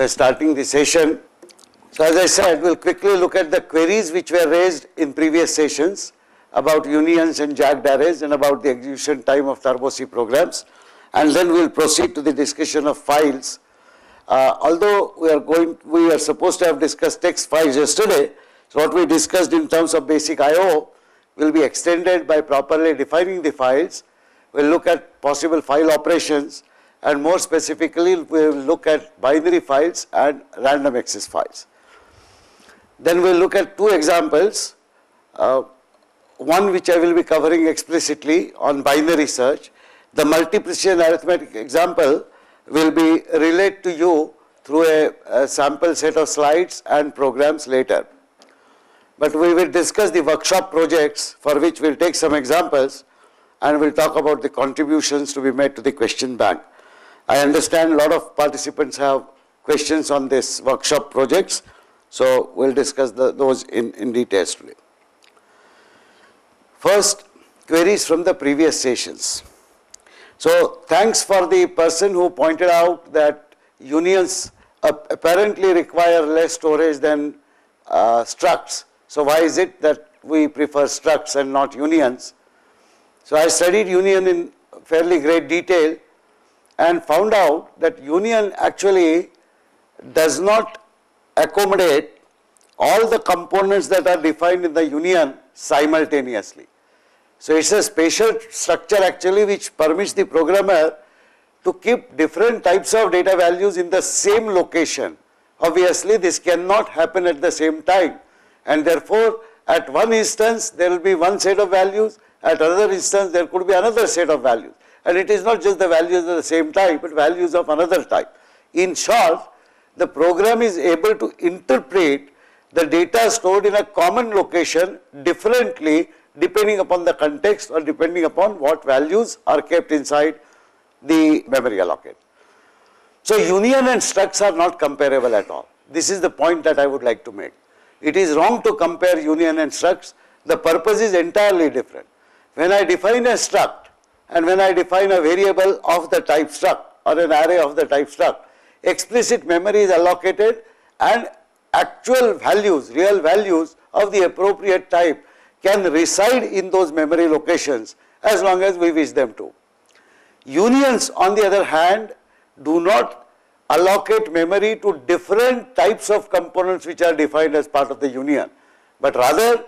we're starting the session. So as I said, we'll quickly look at the queries which were raised in previous sessions about unions and jagged arrays and about the execution time of Turbo C programs. And then we'll proceed to the discussion of files. Uh, although we are going, we are supposed to have discussed text files yesterday, so what we discussed in terms of basic I.O. will be extended by properly defining the files. We'll look at possible file operations and more specifically we will look at binary files and random access files. Then we'll look at two examples, uh, one which I will be covering explicitly on binary search. The multiplication arithmetic example will be relayed to you through a, a sample set of slides and programs later. But we will discuss the workshop projects for which we'll take some examples and we'll talk about the contributions to be made to the question bank. I understand a lot of participants have questions on this workshop projects, so we'll discuss the, those in, in details today. First, queries from the previous sessions. So thanks for the person who pointed out that unions apparently require less storage than uh, structs. So why is it that we prefer structs and not unions? So I studied union in fairly great detail and found out that union actually does not accommodate all the components that are defined in the union simultaneously. So it's a spatial structure actually which permits the programmer to keep different types of data values in the same location. Obviously this cannot happen at the same time and therefore at one instance there will be one set of values, at another instance there could be another set of values and it is not just the values of the same type but values of another type. In short, the program is able to interpret the data stored in a common location differently depending upon the context or depending upon what values are kept inside the memory allocate. So union and structs are not comparable at all. This is the point that I would like to make. It is wrong to compare union and structs. The purpose is entirely different. When I define a struct, and when I define a variable of the type struct or an array of the type struct, explicit memory is allocated and actual values, real values of the appropriate type can reside in those memory locations as long as we wish them to. Unions on the other hand do not allocate memory to different types of components which are defined as part of the union, but rather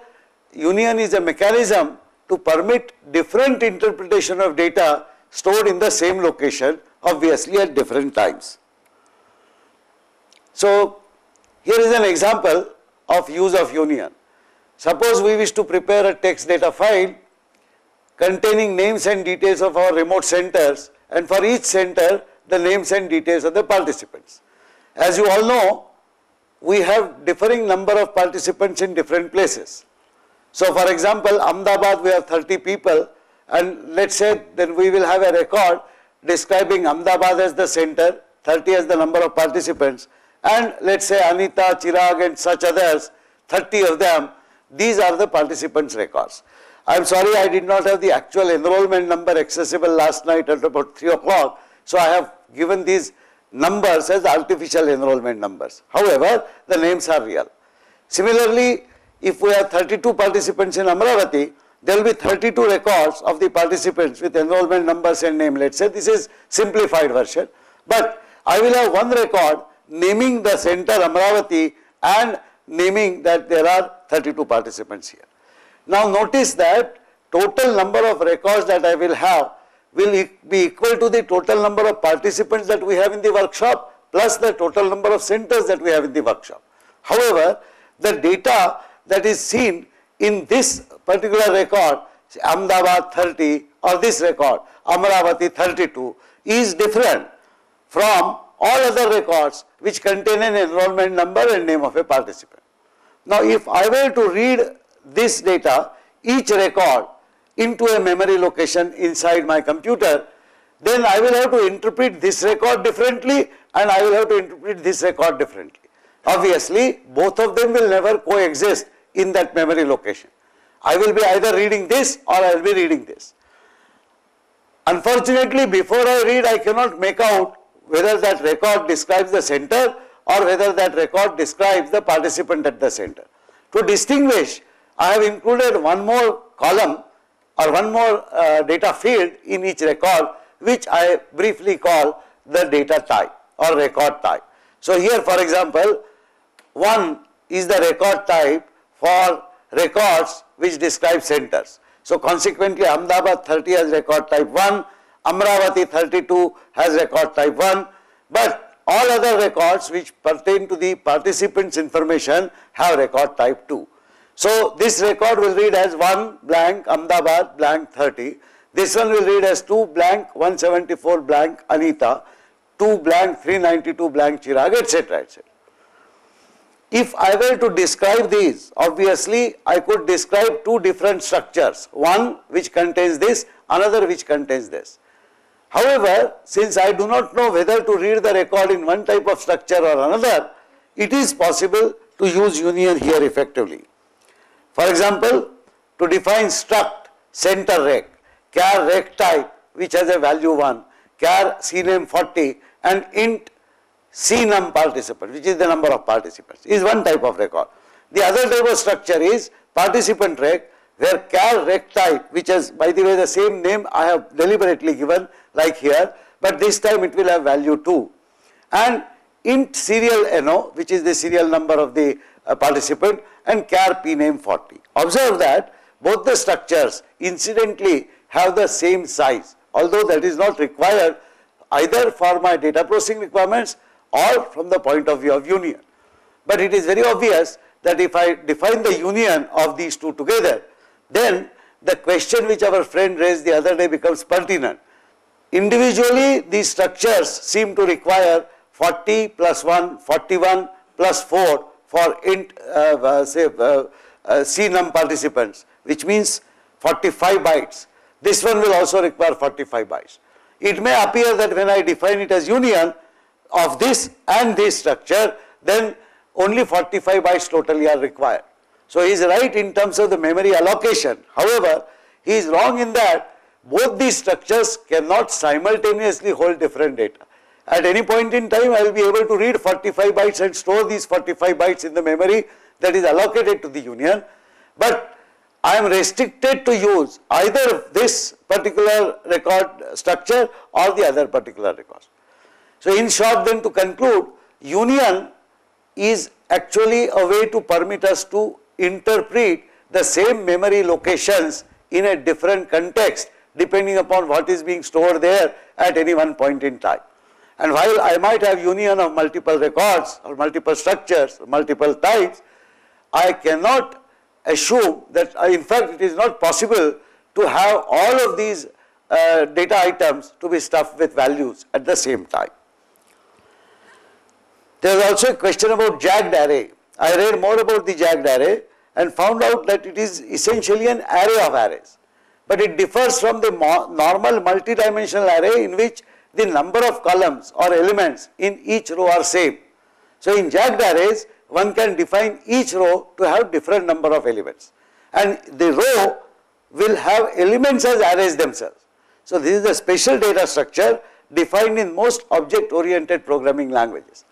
union is a mechanism to permit different interpretation of data stored in the same location obviously at different times. So here is an example of use of union. Suppose we wish to prepare a text data file containing names and details of our remote centers and for each center the names and details of the participants. As you all know, we have differing number of participants in different places. So for example, Ahmedabad we have 30 people and let's say then we will have a record describing Ahmedabad as the center, 30 as the number of participants and let's say Anita, Chirag and such others, 30 of them, these are the participants records. I am sorry I did not have the actual enrollment number accessible last night at about 3 o'clock. So I have given these numbers as artificial enrollment numbers. However, the names are real. Similarly, if we have 32 participants in Amravati, there will be 32 records of the participants with enrollment numbers and name. Let's say this is simplified version. But I will have one record naming the center Amravati and naming that there are 32 participants here. Now notice that total number of records that I will have will be equal to the total number of participants that we have in the workshop plus the total number of centers that we have in the workshop. However, the data that is seen in this particular record Ahmedabad 30 or this record Amravati 32 is different from all other records which contain an enrollment number and name of a participant. Now if I were to read this data each record into a memory location inside my computer then I will have to interpret this record differently and I will have to interpret this record differently. Obviously, both of them will never coexist in that memory location. I will be either reading this or I will be reading this. Unfortunately, before I read, I cannot make out whether that record describes the center or whether that record describes the participant at the center. To distinguish, I have included one more column or one more uh, data field in each record which I briefly call the data type or record type. So here for example, one is the record type for records which describe centers. So consequently Ahmedabad 30 has record type 1, Amravati 32 has record type 1, but all other records which pertain to the participants information have record type 2. So this record will read as 1 blank Ahmedabad blank 30. This one will read as 2 blank 174 blank Anita, 2 blank 392 blank Chirag etc. etc. If I were to describe these, obviously I could describe two different structures, one which contains this, another which contains this. However, since I do not know whether to read the record in one type of structure or another, it is possible to use union here effectively. For example, to define struct center rec, char rec type which has a value 1, char cname 40 and int cnum participant which is the number of participants is one type of record. The other type of structure is participant rec where char rec type which has by the way the same name I have deliberately given like here but this time it will have value 2 and int serial NO which is the serial number of the uh, participant and char p name 40. Observe that both the structures incidentally have the same size although that is not required either for my data processing requirements or from the point of view of union. But it is very obvious that if I define the union of these two together, then the question which our friend raised the other day becomes pertinent. Individually, these structures seem to require 40 plus 1, 41 plus 4 for int, uh, uh, say, uh, uh, CNUM participants, which means 45 bytes. This one will also require 45 bytes. It may appear that when I define it as union, of this and this structure, then only 45 bytes totally are required. So he is right in terms of the memory allocation. However, he is wrong in that both these structures cannot simultaneously hold different data. At any point in time, I will be able to read 45 bytes and store these 45 bytes in the memory that is allocated to the union. But I am restricted to use either this particular record structure or the other particular record. So in short then to conclude, union is actually a way to permit us to interpret the same memory locations in a different context depending upon what is being stored there at any one point in time. And while I might have union of multiple records or multiple structures, or multiple types, I cannot assume that uh, in fact it is not possible to have all of these uh, data items to be stuffed with values at the same time. There is also a question about jagged array. I read more about the jagged array and found out that it is essentially an array of arrays. But it differs from the normal multi-dimensional array in which the number of columns or elements in each row are same. So in jagged arrays, one can define each row to have different number of elements. And the row will have elements as arrays themselves. So this is a special data structure defined in most object-oriented programming languages.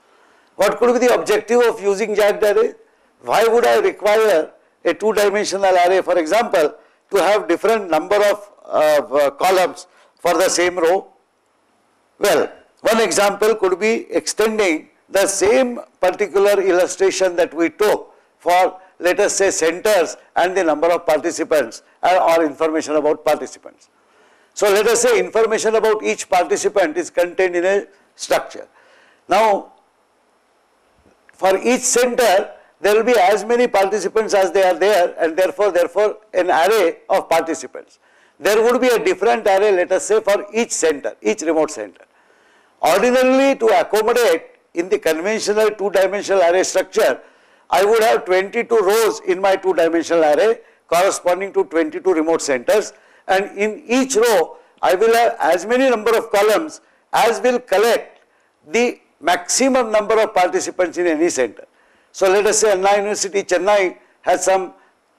What could be the objective of using jagged array? Why would I require a two dimensional array for example to have different number of uh, columns for the same row? Well, one example could be extending the same particular illustration that we took for let us say centers and the number of participants or information about participants. So let us say information about each participant is contained in a structure. Now for each center there will be as many participants as they are there and therefore therefore an array of participants. There would be a different array let us say for each center, each remote center. Ordinarily to accommodate in the conventional two dimensional array structure, I would have 22 rows in my two dimensional array corresponding to 22 remote centers and in each row I will have as many number of columns as will collect the maximum number of participants in any center. So let us say Anna University Chennai has some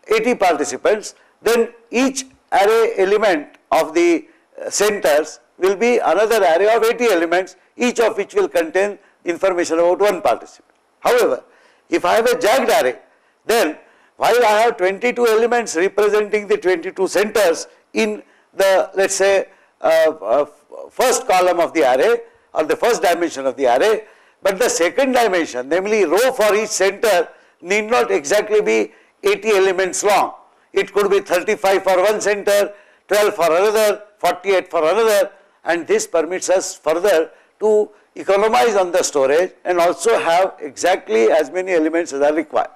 80 participants, then each array element of the uh, centers will be another array of 80 elements, each of which will contain information about one participant. However, if I have a jagged array, then while I have 22 elements representing the 22 centers in the let us say uh, uh, first column of the array or the first dimension of the array, but the second dimension namely row for each center need not exactly be 80 elements long. It could be 35 for one center, 12 for another, 48 for another and this permits us further to economize on the storage and also have exactly as many elements as are required.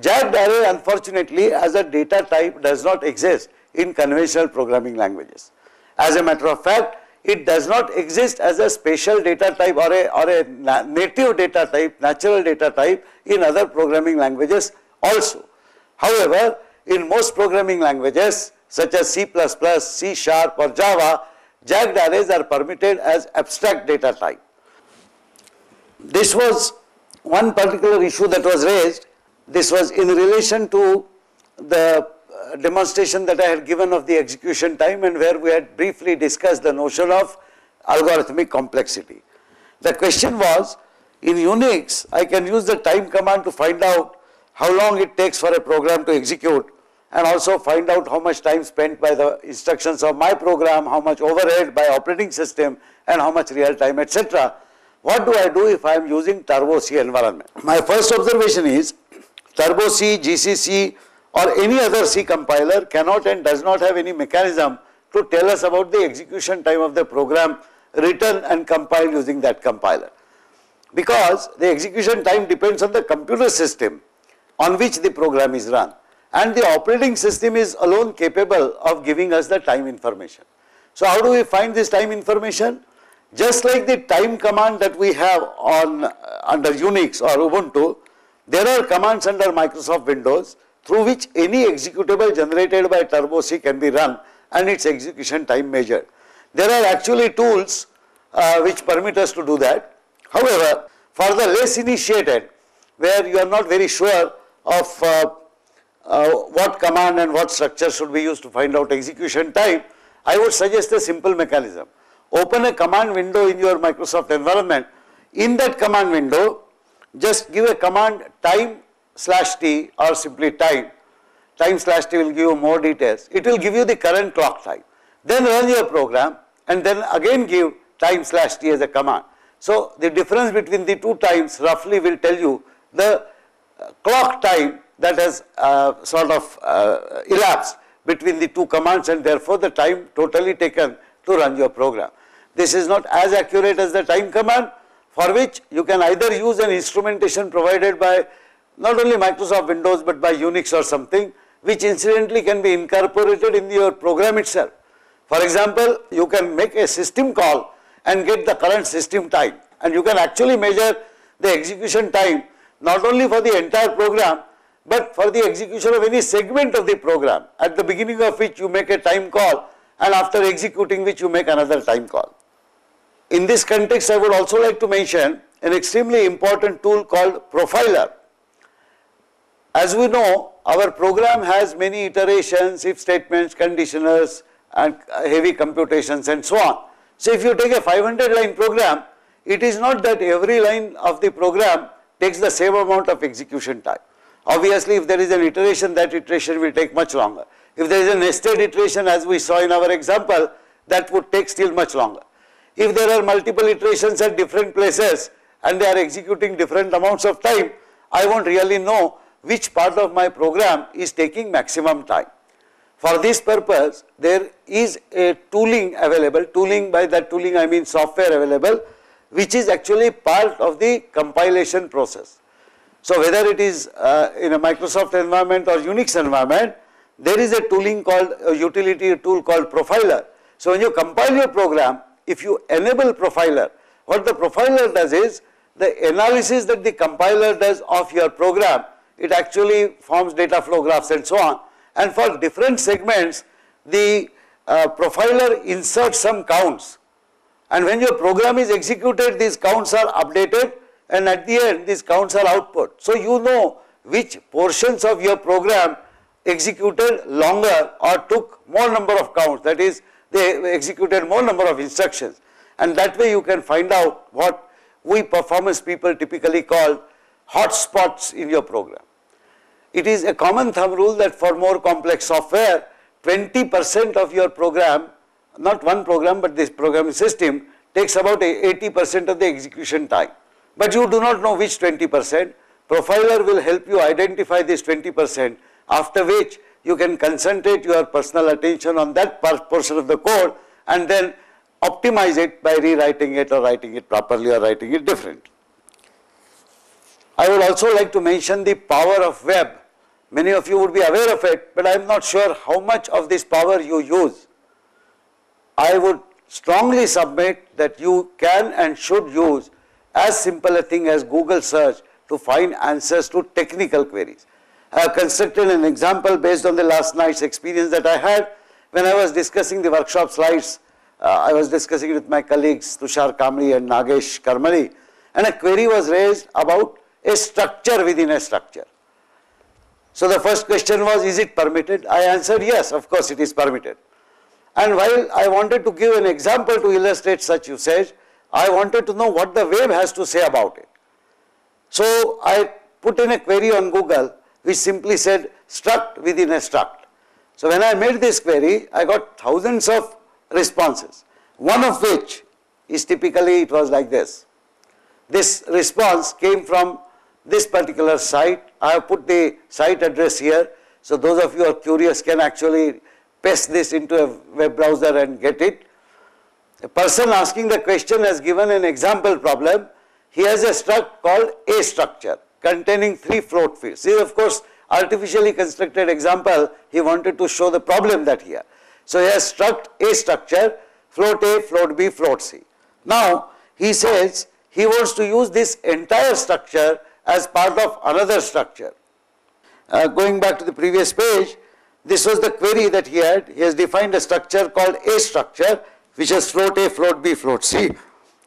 Jagged array unfortunately as a data type does not exist in conventional programming languages. As a matter of fact, it does not exist as a special data type or a, or a native data type, natural data type in other programming languages also. However, in most programming languages such as C++, C Sharp or Java, jagged arrays are permitted as abstract data type. This was one particular issue that was raised. This was in relation to the demonstration that I had given of the execution time and where we had briefly discussed the notion of algorithmic complexity. The question was, in Unix, I can use the time command to find out how long it takes for a program to execute and also find out how much time spent by the instructions of my program, how much overhead by operating system and how much real time etc. What do I do if I am using Turbo C environment? My first observation is Turbo C, GCC or any other C compiler cannot and does not have any mechanism to tell us about the execution time of the program written and compiled using that compiler. Because the execution time depends on the computer system on which the program is run and the operating system is alone capable of giving us the time information. So how do we find this time information? Just like the time command that we have on uh, under Unix or Ubuntu, there are commands under Microsoft Windows through which any executable generated by Turbo C can be run and its execution time measured. There are actually tools uh, which permit us to do that. However, for the less initiated where you are not very sure of uh, uh, what command and what structure should be used to find out execution time, I would suggest a simple mechanism. Open a command window in your Microsoft environment. In that command window, just give a command time slash t or simply time. Time slash t will give you more details. It will give you the current clock time. Then run your program and then again give time slash t as a command. So the difference between the two times roughly will tell you the uh, clock time that has uh, sort of uh, elapsed between the two commands and therefore the time totally taken to run your program. This is not as accurate as the time command for which you can either use an instrumentation provided by not only Microsoft Windows but by Unix or something which incidentally can be incorporated in your program itself. For example, you can make a system call and get the current system time and you can actually measure the execution time not only for the entire program but for the execution of any segment of the program at the beginning of which you make a time call and after executing which you make another time call. In this context I would also like to mention an extremely important tool called Profiler. As we know our program has many iterations, if statements, conditioners and heavy computations and so on. So if you take a 500 line program, it is not that every line of the program takes the same amount of execution time. Obviously, if there is an iteration, that iteration will take much longer. If there is a nested iteration as we saw in our example, that would take still much longer. If there are multiple iterations at different places and they are executing different amounts of time, I won't really know which part of my program is taking maximum time. For this purpose, there is a tooling available, tooling by that tooling I mean software available, which is actually part of the compilation process. So whether it is uh, in a Microsoft environment or Unix environment, there is a tooling called, a utility tool called Profiler. So when you compile your program, if you enable Profiler, what the Profiler does is, the analysis that the compiler does of your program, it actually forms data flow graphs and so on. And for different segments, the uh, profiler inserts some counts. And when your program is executed, these counts are updated and at the end these counts are output. So you know which portions of your program executed longer or took more number of counts that is they executed more number of instructions and that way you can find out what we performance people typically call hotspots in your program. It is a common thumb rule that for more complex software, 20% of your program, not one program but this programming system takes about 80% of the execution time. But you do not know which 20%. Profiler will help you identify this 20% after which you can concentrate your personal attention on that portion of the code and then optimize it by rewriting it or writing it properly or writing it different. I would also like to mention the power of web. Many of you would be aware of it, but I am not sure how much of this power you use. I would strongly submit that you can and should use as simple a thing as Google search to find answers to technical queries. I have constructed an example based on the last night's experience that I had when I was discussing the workshop slides. Uh, I was discussing it with my colleagues Tushar Kamli and Nagesh Karmali and a query was raised about a structure within a structure. So the first question was, is it permitted? I answered yes, of course it is permitted. And while I wanted to give an example to illustrate such usage, I wanted to know what the web has to say about it. So I put in a query on Google which simply said struct within a struct. So when I made this query, I got thousands of responses, one of which is typically it was like this. This response came from this particular site. I have put the site address here. So those of you who are curious can actually paste this into a web browser and get it. A person asking the question has given an example problem. He has a struct called A structure containing three float fields. This is of course artificially constructed example. He wanted to show the problem that here. So he has struct A structure, float A, float B, float C. Now he says he wants to use this entire structure as part of another structure. Uh, going back to the previous page, this was the query that he had. He has defined a structure called A structure, which has float A, float B, float C.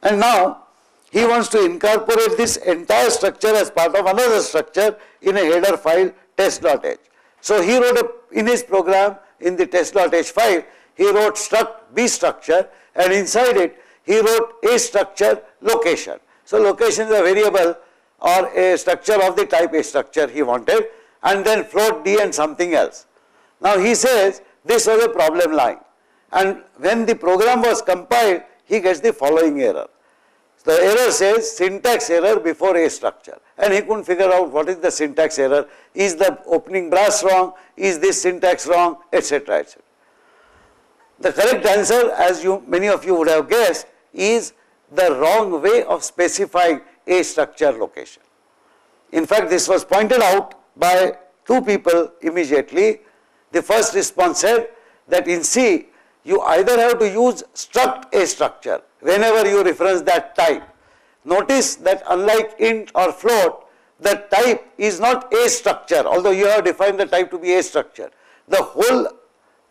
And now he wants to incorporate this entire structure as part of another structure in a header file test.h. So he wrote a, in his program in the test.h file, he wrote struct B structure and inside it he wrote A structure location. So location is a variable or a structure of the type A structure he wanted and then float D and something else. Now he says this was a problem line and when the program was compiled he gets the following error. The error says syntax error before a structure and he couldn't figure out what is the syntax error, is the opening brace wrong, is this syntax wrong, etc. etc. The correct answer as you many of you would have guessed is the wrong way of specifying a structure location. In fact, this was pointed out by two people immediately the first response said that in C, you either have to use struct a structure whenever you reference that type. Notice that unlike int or float, the type is not a structure, although you have defined the type to be a structure. The whole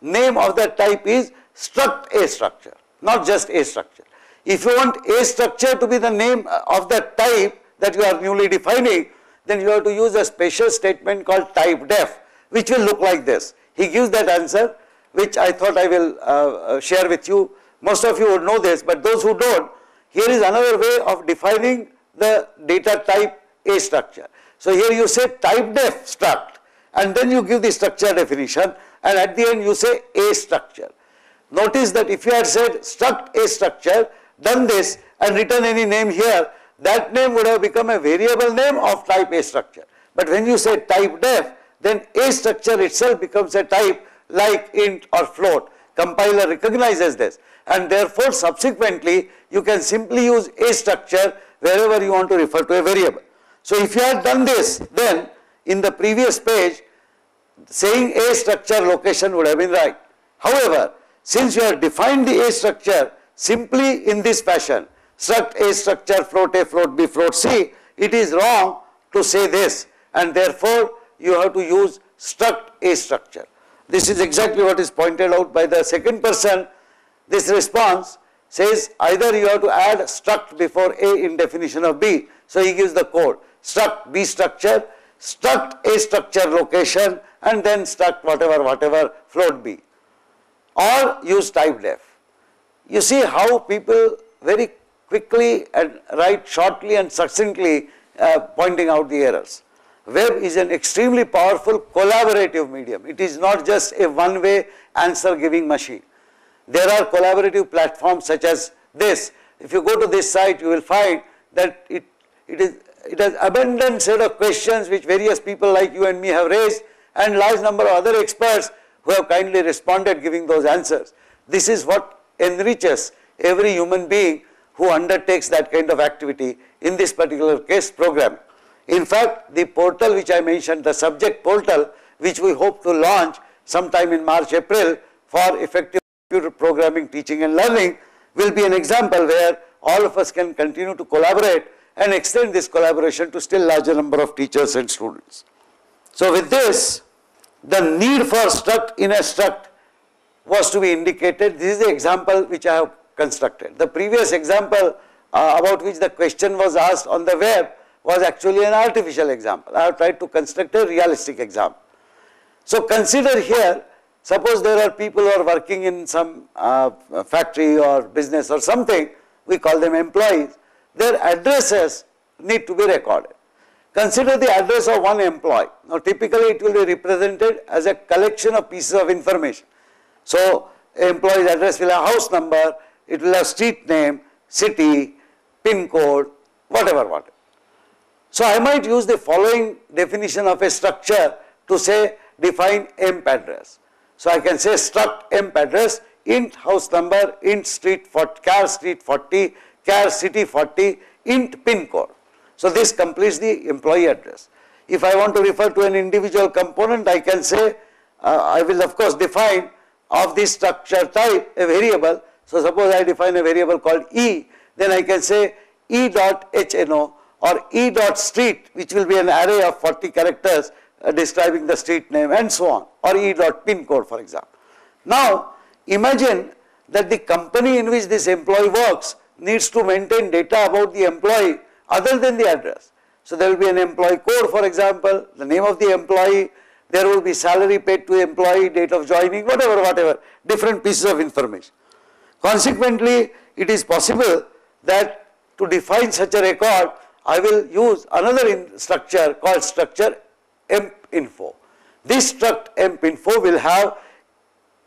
name of that type is struct a structure, not just a structure. If you want a structure to be the name of the type that you are newly defining, then you have to use a special statement called type def, which will look like this. He gives that answer which I thought I will uh, uh, share with you. Most of you would know this, but those who don't, here is another way of defining the data type A structure. So here you say type def struct and then you give the structure definition and at the end you say A structure. Notice that if you had said struct A structure, done this and written any name here, that name would have become a variable name of type A structure. But when you say type def, then A structure itself becomes a type like int or float. Compiler recognizes this and therefore subsequently you can simply use A structure wherever you want to refer to a variable. So if you had done this then in the previous page saying A structure location would have been right. However, since you have defined the A structure simply in this fashion struct A structure float A float B float C it is wrong to say this and therefore you have to use struct A structure. This is exactly what is pointed out by the second person. This response says either you have to add struct before A in definition of B. So he gives the code struct B structure, struct A structure location and then struct whatever whatever float B or use type def. You see how people very quickly and write shortly and succinctly uh, pointing out the errors. Web is an extremely powerful collaborative medium. It is not just a one-way answer giving machine. There are collaborative platforms such as this. If you go to this site, you will find that it, it, is, it has abundant set of questions which various people like you and me have raised and large number of other experts who have kindly responded giving those answers. This is what enriches every human being who undertakes that kind of activity in this particular case program. In fact, the portal which I mentioned, the subject portal, which we hope to launch sometime in March, April for effective computer programming, teaching and learning will be an example where all of us can continue to collaborate and extend this collaboration to still larger number of teachers and students. So with this, the need for struct in a struct was to be indicated. This is the example which I have constructed. The previous example uh, about which the question was asked on the web was actually an artificial example. I have tried to construct a realistic example. So consider here, suppose there are people who are working in some uh, factory or business or something, we call them employees, their addresses need to be recorded. Consider the address of one employee. Now typically it will be represented as a collection of pieces of information. So employee's address will have house number, it will have street name, city, pin code, whatever, whatever. So I might use the following definition of a structure to say define emp address. So I can say struct emp address int house number, int street 40, car street 40, car city 40, int pin code. So this completes the employee address. If I want to refer to an individual component, I can say, uh, I will of course define of this structure type a variable. So suppose I define a variable called E, then I can say E dot HNO or E dot street which will be an array of 40 characters uh, describing the street name and so on or E dot pin code for example. Now imagine that the company in which this employee works needs to maintain data about the employee other than the address. So there will be an employee code for example, the name of the employee, there will be salary paid to employee, date of joining, whatever, whatever, different pieces of information. Consequently, it is possible that to define such a record, I will use another structure called structure emp info. This struct emp info will have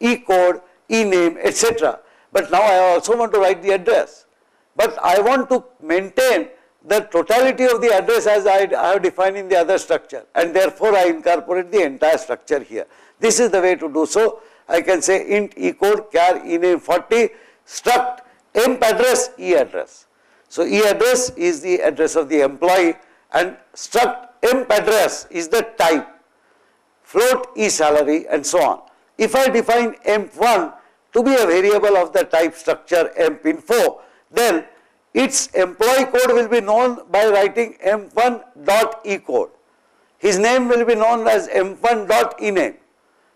e code, e name, etc. But now I also want to write the address. But I want to maintain the totality of the address as I, I have defined in the other structure and therefore I incorporate the entire structure here. This is the way to do so. I can say int e code char e name 40 struct emp address e address. So e address is the address of the employee and struct emp address is the type float e salary and so on. If I define emp1 to be a variable of the type structure emp info then its employee code will be known by writing m1 code. His name will be known as m1 name.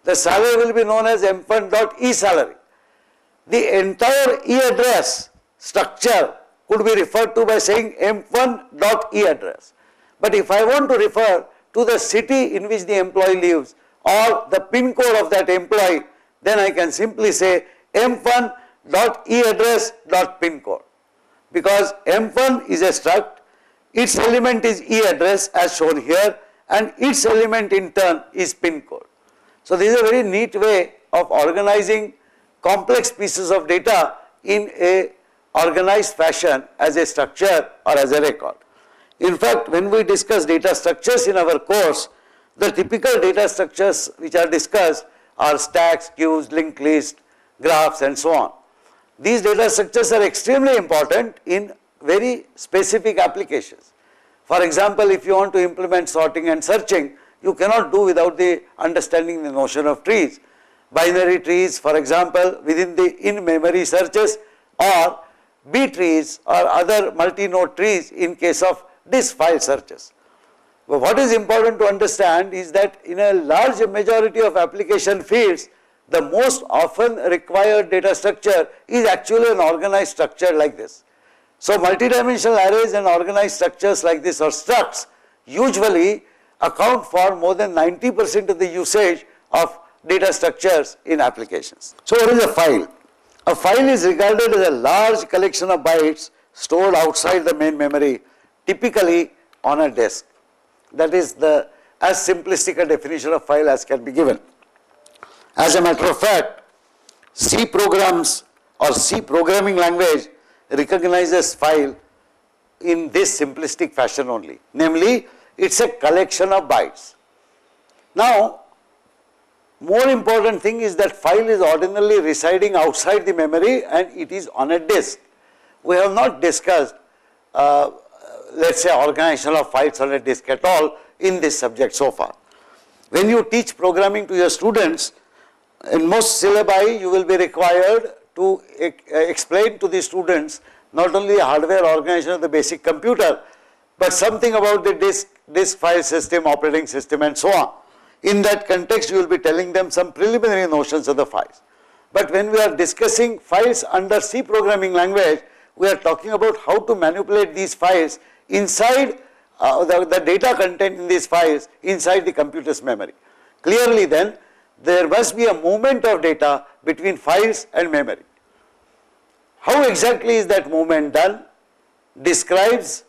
The salary will be known as m1 salary. The entire e address structure could be referred to by saying m1 address. But if I want to refer to the city in which the employee lives or the pin code of that employee, then I can simply say m1 address pin code because M1 is a struct, its element is E address as shown here and its element in turn is pin code. So this is a very neat way of organizing complex pieces of data in a organized fashion as a structure or as a record. In fact, when we discuss data structures in our course, the typical data structures which are discussed are stacks, queues, linked list, graphs and so on. These data structures are extremely important in very specific applications. For example, if you want to implement sorting and searching, you cannot do without the understanding the notion of trees. Binary trees, for example, within the in-memory searches or B trees or other multi-node trees in case of disk file searches. But what is important to understand is that in a large majority of application fields, the most often required data structure is actually an organized structure like this. So multidimensional arrays and organized structures like this or structs usually account for more than 90% of the usage of data structures in applications. So what is a file? A file is regarded as a large collection of bytes stored outside the main memory, typically on a disk. That is the as simplistic a definition of file as can be given. As a matter of fact, C programs or C programming language recognizes file in this simplistic fashion only. Namely, it's a collection of bytes. Now, more important thing is that file is ordinarily residing outside the memory and it is on a disk. We have not discussed, uh, let's say, organization of files on a disk at all in this subject so far. When you teach programming to your students, in most syllabi you will be required to explain to the students not only hardware organization of the basic computer, but something about the disk, disk file system, operating system and so on. In that context, you will be telling them some preliminary notions of the files. But when we are discussing files under C programming language, we are talking about how to manipulate these files inside uh, the, the data content in these files inside the computer's memory. Clearly then, there must be a movement of data between files and memory. How exactly is that movement done? Describes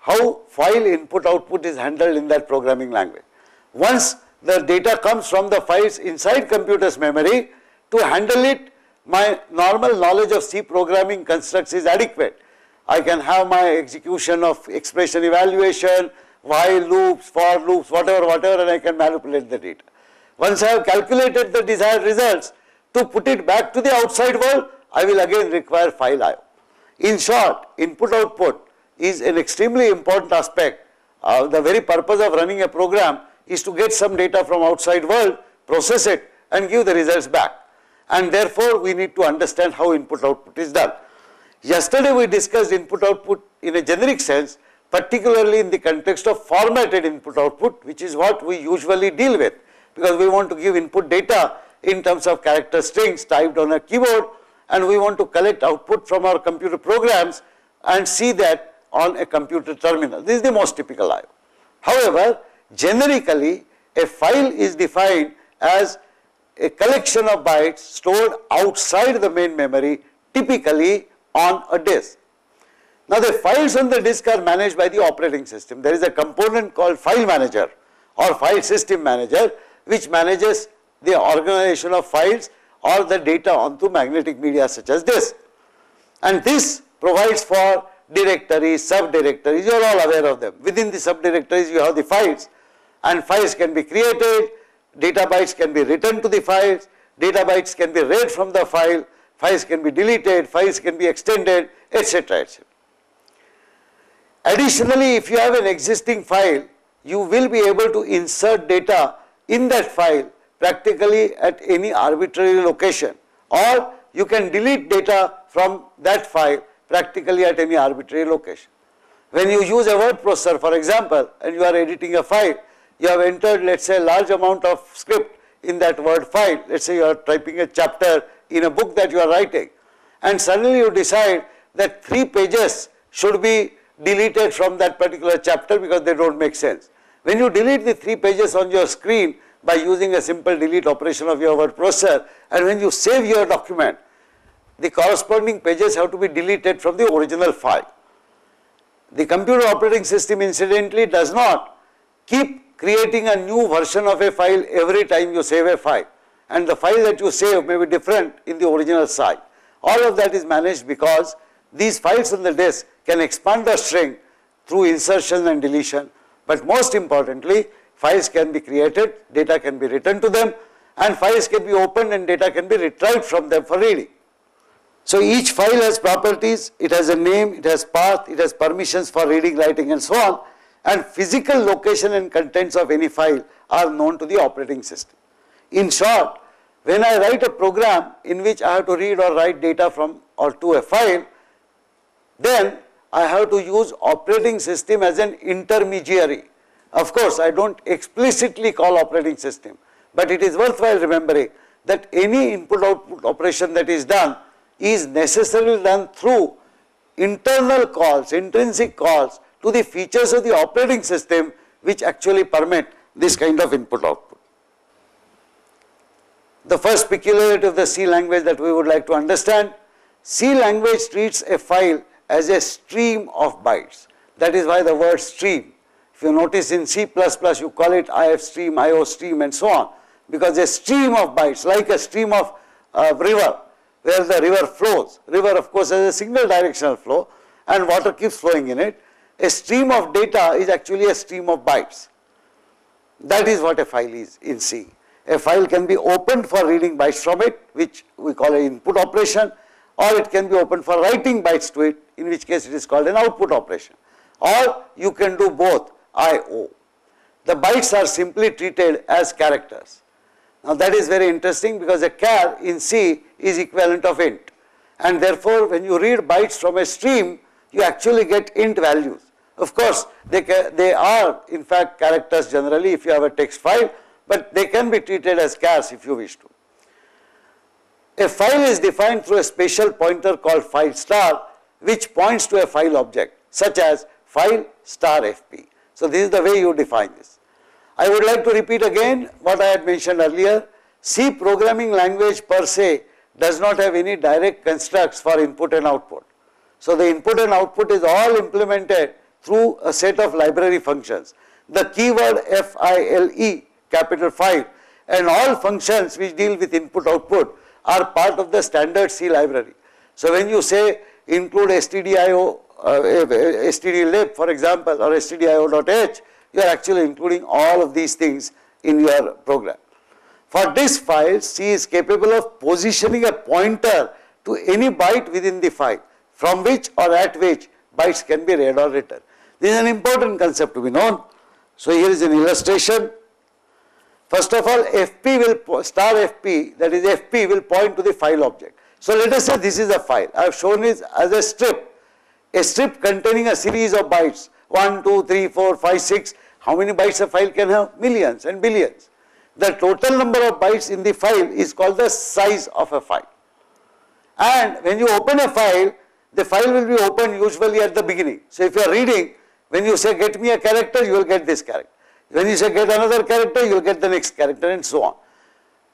how file input output is handled in that programming language. Once the data comes from the files inside computer's memory, to handle it my normal knowledge of C programming constructs is adequate. I can have my execution of expression evaluation, while loops, for loops, whatever, whatever and I can manipulate the data. Once I have calculated the desired results, to put it back to the outside world, I will again require file IO. In short, input output is an extremely important aspect. Uh, the very purpose of running a program is to get some data from outside world, process it and give the results back. And therefore, we need to understand how input output is done. Yesterday we discussed input output in a generic sense, particularly in the context of formatted input output, which is what we usually deal with because we want to give input data in terms of character strings typed on a keyboard and we want to collect output from our computer programs and see that on a computer terminal. This is the most typical IO. However, generically a file is defined as a collection of bytes stored outside the main memory typically on a disk. Now the files on the disk are managed by the operating system. There is a component called file manager or file system manager which manages the organization of files or the data onto magnetic media such as this. And this provides for directories, subdirectories, you are all aware of them. Within the subdirectories you have the files and files can be created, data bytes can be written to the files, data bytes can be read from the file, files can be deleted, files can be extended, etc. etc. Additionally, if you have an existing file, you will be able to insert data in that file practically at any arbitrary location or you can delete data from that file practically at any arbitrary location. When you use a word processor for example and you are editing a file, you have entered let us say a large amount of script in that word file, let us say you are typing a chapter in a book that you are writing and suddenly you decide that three pages should be deleted from that particular chapter because they do not make sense. When you delete the three pages on your screen by using a simple delete operation of your word processor and when you save your document, the corresponding pages have to be deleted from the original file. The computer operating system incidentally does not keep creating a new version of a file every time you save a file and the file that you save may be different in the original site. All of that is managed because these files on the disk can expand the string through insertion and deletion but most importantly files can be created, data can be written to them and files can be opened and data can be retrieved from them for reading. So each file has properties, it has a name, it has path, it has permissions for reading, writing and so on and physical location and contents of any file are known to the operating system. In short, when I write a program in which I have to read or write data from or to a file, then I have to use operating system as an intermediary. Of course, I do not explicitly call operating system, but it is worthwhile remembering that any input output operation that is done is necessarily done through internal calls, intrinsic calls to the features of the operating system which actually permit this kind of input output. The first peculiarity of the C language that we would like to understand, C language treats a file as a stream of bytes. That is why the word stream. If you notice in C++, you call it IF stream, IO stream and so on because a stream of bytes like a stream of uh, river where the river flows. River of course has a single directional flow and water keeps flowing in it. A stream of data is actually a stream of bytes. That is what a file is in C. A file can be opened for reading bytes from it which we call an input operation or it can be opened for writing bytes to it in which case it is called an output operation or you can do both I.O. The bytes are simply treated as characters. Now that is very interesting because a char in C is equivalent of int and therefore when you read bytes from a stream you actually get int values. Of course they, they are in fact characters generally if you have a text file but they can be treated as chars if you wish to. A file is defined through a special pointer called file star which points to a file object such as file star fp. So this is the way you define this. I would like to repeat again what I had mentioned earlier. C programming language per se does not have any direct constructs for input and output. So the input and output is all implemented through a set of library functions. The keyword F-I-L-E capital 5 and all functions which deal with input output are part of the standard C library. So when you say include stdio, uh, stdlib for example or stdio.h, you are actually including all of these things in your program. For this file, C is capable of positioning a pointer to any byte within the file from which or at which bytes can be read or written. This is an important concept to be known. So here is an illustration. First of all, FP will, star FP, that is FP will point to the file object. So let us say this is a file. I have shown it as a strip. A strip containing a series of bytes, 1, 2, 3, 4, 5, 6. How many bytes a file can have? Millions and billions. The total number of bytes in the file is called the size of a file. And when you open a file, the file will be opened usually at the beginning. So if you are reading, when you say get me a character, you will get this character. When you say get another character, you will get the next character and so on.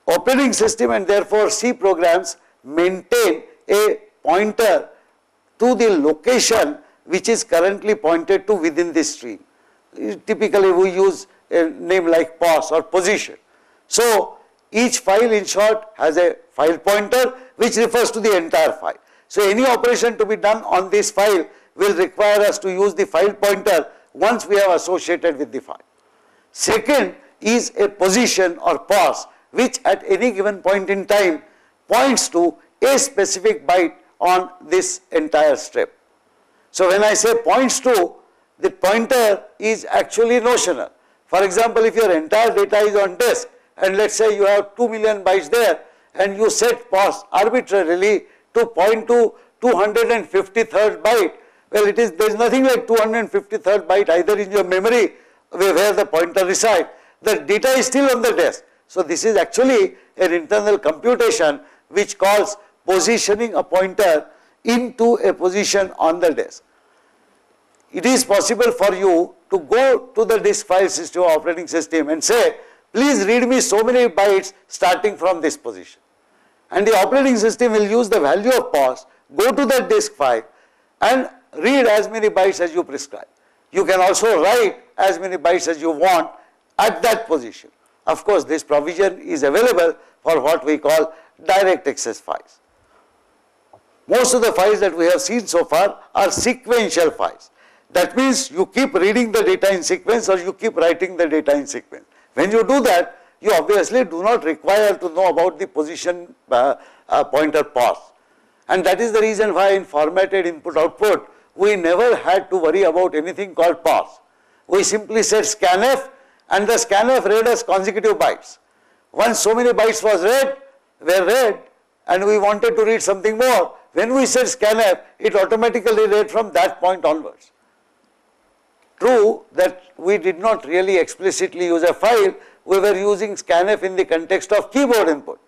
Operating system and therefore C programs maintain a pointer to the location which is currently pointed to within the stream. Typically we use a name like pos or position. So each file in short has a file pointer which refers to the entire file. So any operation to be done on this file will require us to use the file pointer once we have associated with the file. Second is a position or pos which at any given point in time points to a specific byte on this entire strip. So when I say points to, the pointer is actually notional. For example, if your entire data is on disk and let's say you have 2 million bytes there and you set pos arbitrarily to point to 253rd byte, well it is there is nothing like 253rd byte either in your memory where the pointer resides. The data is still on the disk. So this is actually an internal computation which calls positioning a pointer into a position on the disk. It is possible for you to go to the disk file system operating system and say please read me so many bytes starting from this position and the operating system will use the value of pos, go to the disk file and read as many bytes as you prescribe. You can also write as many bytes as you want at that position. Of course, this provision is available for what we call direct access files. Most of the files that we have seen so far are sequential files. That means you keep reading the data in sequence or you keep writing the data in sequence. When you do that, you obviously do not require to know about the position uh, uh, pointer pos. And that is the reason why in formatted input output, we never had to worry about anything called pos. We simply said scanf and the scanf read as consecutive bytes. Once so many bytes was read, were read and we wanted to read something more, when we said scanf, it automatically read from that point onwards. True that we did not really explicitly use a file, we were using scanf in the context of keyboard input.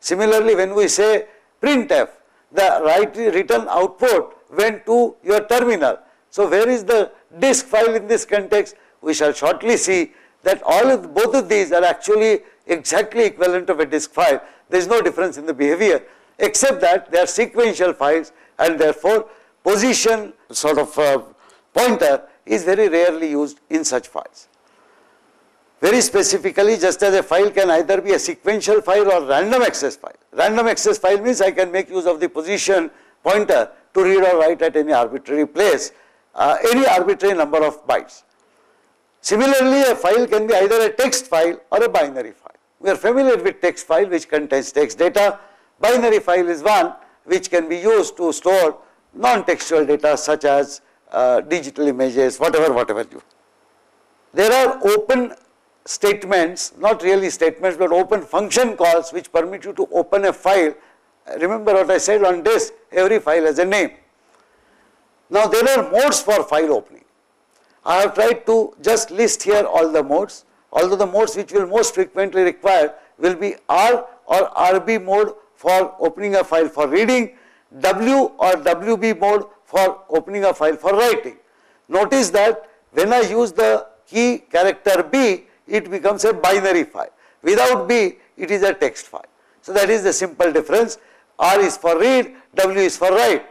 Similarly, when we say printf, the write, written output went to your terminal. So where is the disk file in this context? We shall shortly see that all of both of these are actually exactly equivalent of a disk file. There is no difference in the behavior except that they are sequential files and therefore position sort of uh, pointer is very rarely used in such files. Very specifically, just as a file can either be a sequential file or random access file. Random access file means I can make use of the position pointer to read or write at any arbitrary place, uh, any arbitrary number of bytes. Similarly, a file can be either a text file or a binary file. We are familiar with text file which contains text data. Binary file is one which can be used to store non-textual data such as uh, digital images, whatever, whatever you. There are open statements, not really statements, but open function calls which permit you to open a file. Remember what I said on this, every file has a name. Now there are modes for file opening. I have tried to just list here all the modes, although the modes which will most frequently require will be R or RB mode for opening a file for reading, W or WB mode for opening a file for writing. Notice that when I use the key character B, it becomes a binary file. Without B, it is a text file. So that is the simple difference. R is for read, W is for write.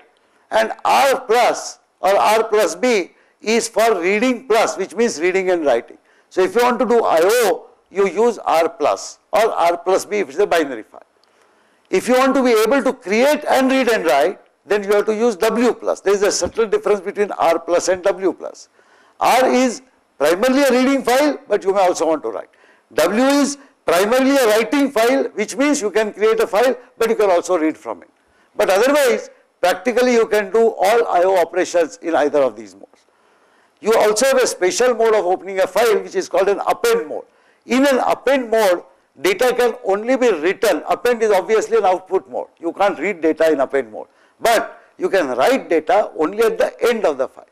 And R plus or R plus B is for reading plus, which means reading and writing. So if you want to do I.O., you use R plus or R plus B if it is a binary file. If you want to be able to create and read and write, then you have to use W plus. There is a subtle difference between R plus and W plus. R is primarily a reading file, but you may also want to write. W is primarily a writing file, which means you can create a file, but you can also read from it. But otherwise, practically you can do all I.O. operations in either of these modes. You also have a special mode of opening a file, which is called an append mode. In an append mode, data can only be written. Append is obviously an output mode. You can't read data in append mode. But you can write data only at the end of the file.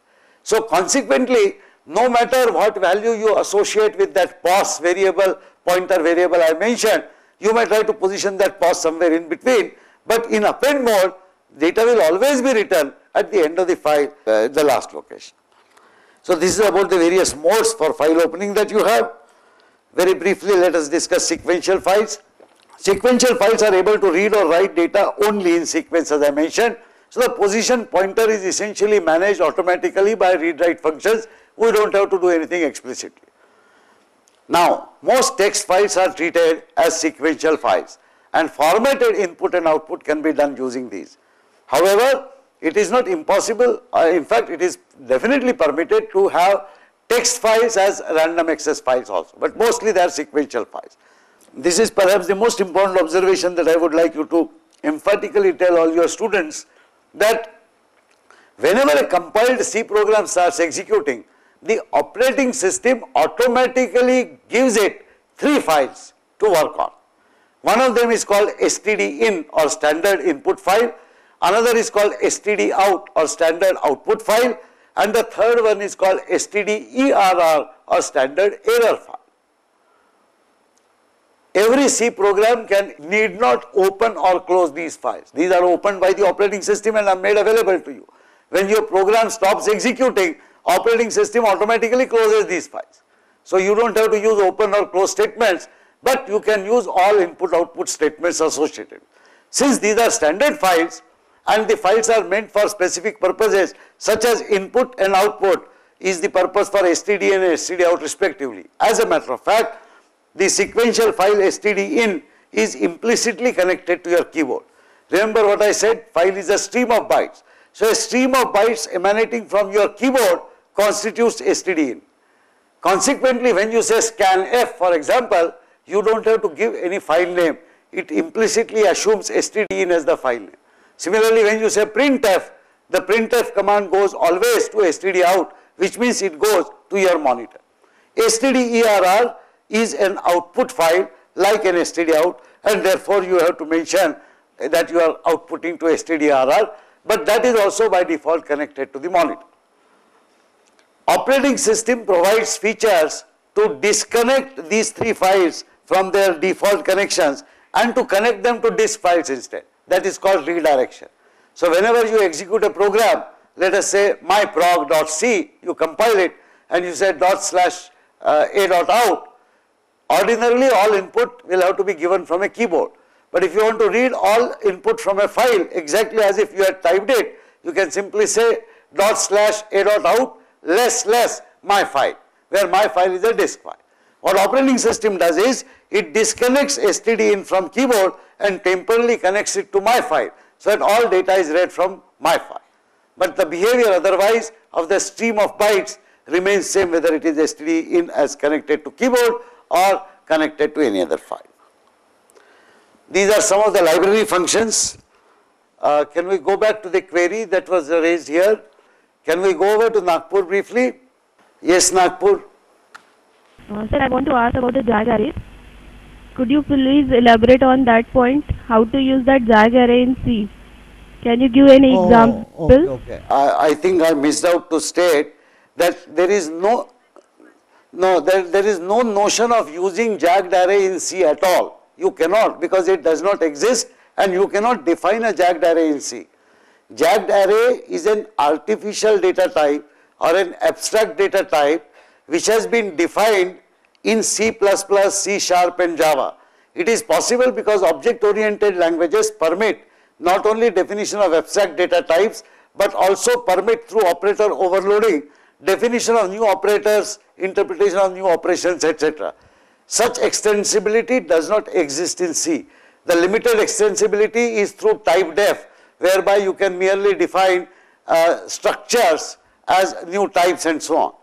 So consequently, no matter what value you associate with that pos variable, pointer variable I mentioned, you may try to position that pos somewhere in between, but in append mode, data will always be written at the end of the file, uh, the last location. So this is about the various modes for file opening that you have. Very briefly, let us discuss sequential files. Sequential files are able to read or write data only in sequence as I mentioned. So the position pointer is essentially managed automatically by read-write functions we don't have to do anything explicitly. Now, most text files are treated as sequential files and formatted input and output can be done using these. However, it is not impossible, uh, in fact, it is definitely permitted to have text files as random access files also, but mostly they are sequential files. This is perhaps the most important observation that I would like you to emphatically tell all your students that whenever a compiled C program starts executing, the operating system automatically gives it three files to work on. One of them is called stdin or standard input file, another is called STD out or standard output file and the third one is called stderr or standard error file. Every C program can need not open or close these files. These are opened by the operating system and are made available to you. When your program stops executing, operating system automatically closes these files. So you don't have to use open or close statements, but you can use all input output statements associated. Since these are standard files and the files are meant for specific purposes such as input and output is the purpose for std in and std out respectively. As a matter of fact, the sequential file std in is implicitly connected to your keyboard. Remember what I said, file is a stream of bytes. So a stream of bytes emanating from your keyboard constitutes stdin. Consequently, when you say scanf for example, you don't have to give any file name. It implicitly assumes stdin as the file name. Similarly, when you say printf, the printf command goes always to std out, which means it goes to your monitor. stderr is an output file like an std out and therefore you have to mention that you are outputting to stderr but that is also by default connected to the monitor. Operating system provides features to disconnect these three files from their default connections and to connect them to disk files instead. That is called redirection. So whenever you execute a program, let us say myprog.c, you compile it and you say dot slash uh, a dot out, ordinarily all input will have to be given from a keyboard. But if you want to read all input from a file exactly as if you had typed it, you can simply say dot slash a dot out less less my file, where my file is a disk file. What operating system does is, it disconnects std in from keyboard and temporarily connects it to my file, so that all data is read from my file. But the behavior otherwise of the stream of bytes remains same whether it is std in as connected to keyboard or connected to any other file. These are some of the library functions. Uh, can we go back to the query that was raised here? Can we go over to Nagpur briefly? Yes, Nagpur. Uh, sir, I want to ask about the JAG arrays. Could you please elaborate on that point? How to use that JAG array in C? Can you give any Oh, example? okay, okay. I, I think I missed out to state that there is no, no, there, there is no notion of using jagged array in C at all. You cannot because it does not exist and you cannot define a jagged array in C. Jagged array is an artificial data type or an abstract data type which has been defined in C++, C Sharp and Java. It is possible because object-oriented languages permit not only definition of abstract data types, but also permit through operator overloading definition of new operators, interpretation of new operations, etc. Such extensibility does not exist in C. The limited extensibility is through type def, whereby you can merely define uh, structures as new types and so on.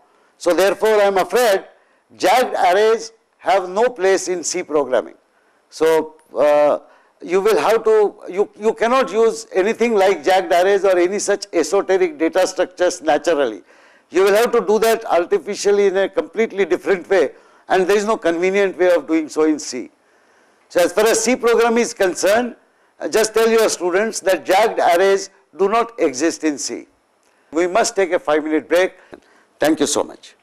So therefore, I am afraid jagged arrays have no place in C programming. So uh, you will have to, you, you cannot use anything like jagged arrays or any such esoteric data structures naturally. You will have to do that artificially in a completely different way and there is no convenient way of doing so in C. So as far as C program is concerned, uh, just tell your students that jagged arrays do not exist in C. We must take a 5 minute break. Thank you so much.